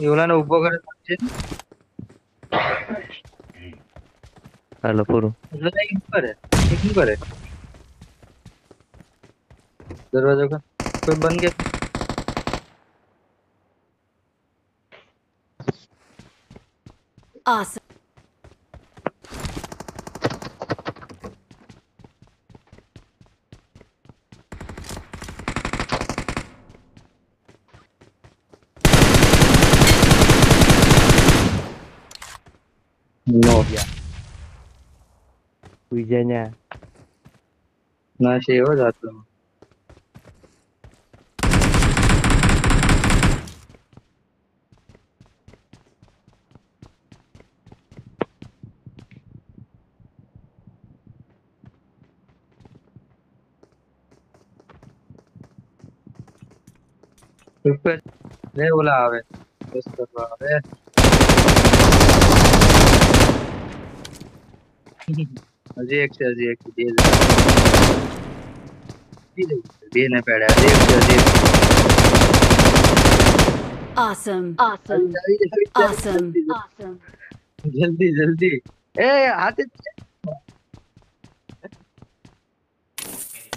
ইউলানে উপকার করছে হ্যালো পুরো ইউলান কি করে কে কি করে দরজা কা কই बन गया আসে No. Widzenia. Na się oda to. ऊपर नहीं बोला आवे बस करवा आवे देख से देख दे दे देने पड़ा देख से देख awesome awesome awesome awesome जल्दी जल्दी ए हाथ